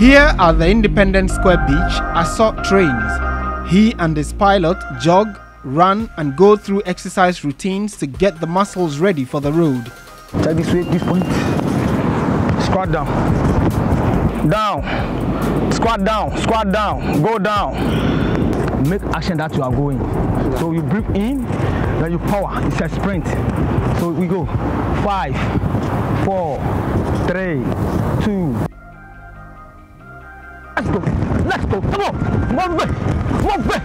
Here at the Independence Square Beach, Assor trains. He and his pilot jog, run, and go through exercise routines to get the muscles ready for the road. Check this way, this point. Squat down. Down. Squat down. Squat down. Go down. Make action that you are going. So you breathe in, then you power. It's a sprint. So we go. Five, four, three, two. Let's go. Let's go. Come on. One way. One way.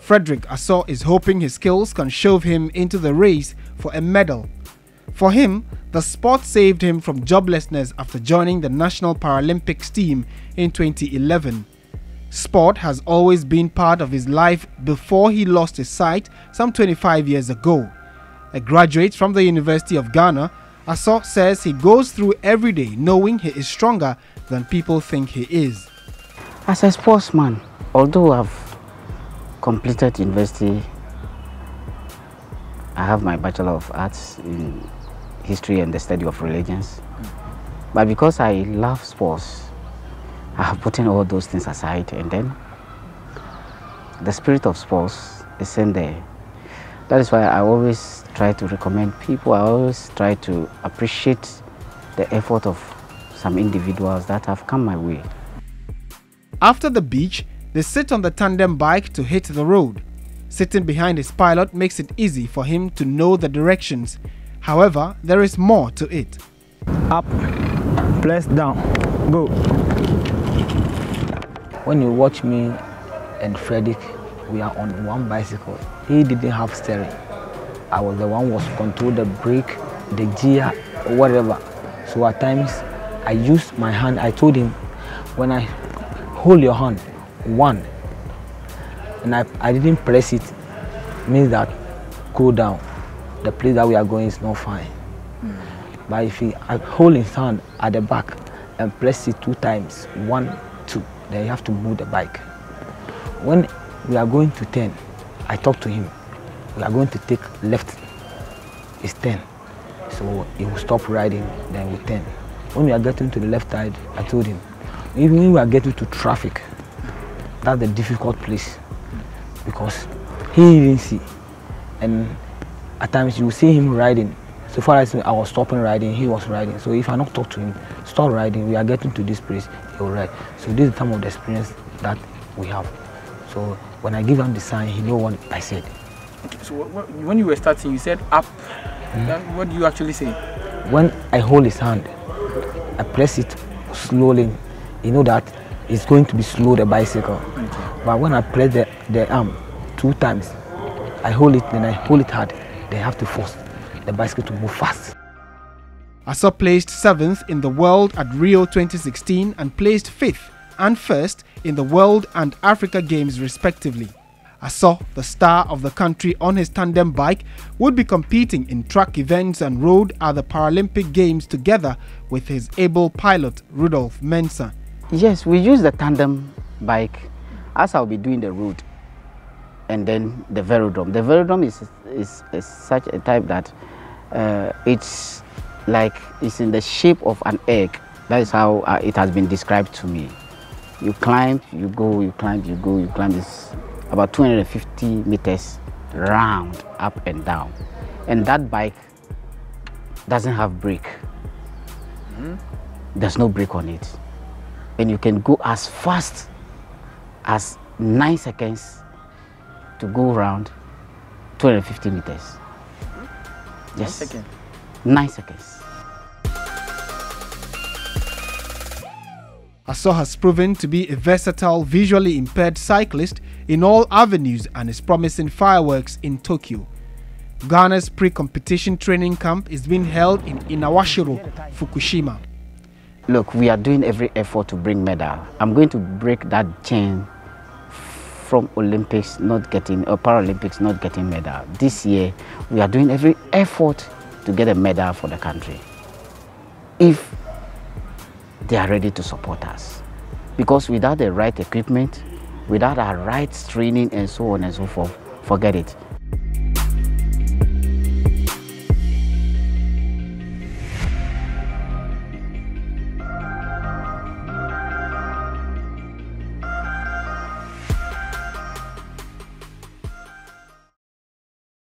Frederick Assor is hoping his skills can shove him into the race for a medal. For him, the sport saved him from joblessness after joining the National Paralympics team in 2011. Sport has always been part of his life before he lost his sight some 25 years ago. A graduate from the University of Ghana, Assor says he goes through every day knowing he is stronger than people think he is. As a sportsman, although I've completed university. I have my Bachelor of Arts in History and the Study of Religions. But because I love sports, I have put all those things aside and then the spirit of sports is in there. That is why I always try to recommend people, I always try to appreciate the effort of some individuals that have come my way. After the beach, they sit on the tandem bike to hit the road. Sitting behind his pilot makes it easy for him to know the directions. However, there is more to it. Up, press down, go. When you watch me and Frederick, we are on one bicycle. He didn't have steering. I was the one who was control the brake, the gear, whatever. So at times, I use my hand. I told him, when I hold your hand, one and I, I didn't press it means that go down the place that we are going is not fine mm. but if you hold his hand at the back and press it two times one two then you have to move the bike when we are going to 10 I talk to him. We are going to take left. It's 10 so he will stop riding then we 10 when we are getting to the left side I told him even when we are getting to traffic that's the difficult place because he didn't see. And at times you see him riding. So far as I was stopping riding he was riding. So if I not talk to him stop riding. We are getting to this place he will ride. So this is some of the experience that we have. So when I give him the sign he know what I said okay, so when you were starting you said up mm -hmm. what do you actually say when I hold his hand I press it slowly you know that it's going to be slow the bicycle. Okay. But when I press the, the arm two times, I hold it, then I hold it hard. They have to force the bicycle to move fast. Assor placed seventh in the world at Rio 2016 and placed fifth and first in the World and Africa Games respectively. Assor, the star of the country on his tandem bike, would be competing in track events and road at the Paralympic Games together with his able pilot Rudolf Mensah. Yes, we use the tandem bike as I'll be doing the road and then the velodrome. The velodrome is, is, is such a type that uh, it's like it's in the shape of an egg. That is how uh, it has been described to me. You climb, you go, you climb, you go, you climb. It's about 250 meters round, up and down. And that bike doesn't have brake. Mm -hmm. There's no brake on it and you can go as fast as 9 seconds to go around 250 meters. Yes. 9 seconds. 9 seconds. Assor has proven to be a versatile visually impaired cyclist in all avenues and is promising fireworks in Tokyo. Ghana's pre-competition training camp is being held in Inawashiro, Fukushima. Look, we are doing every effort to bring medal. I'm going to break that chain from Olympics not getting, or Paralympics not getting medal. This year, we are doing every effort to get a medal for the country. If they are ready to support us. Because without the right equipment, without our right training and so on and so forth, forget it.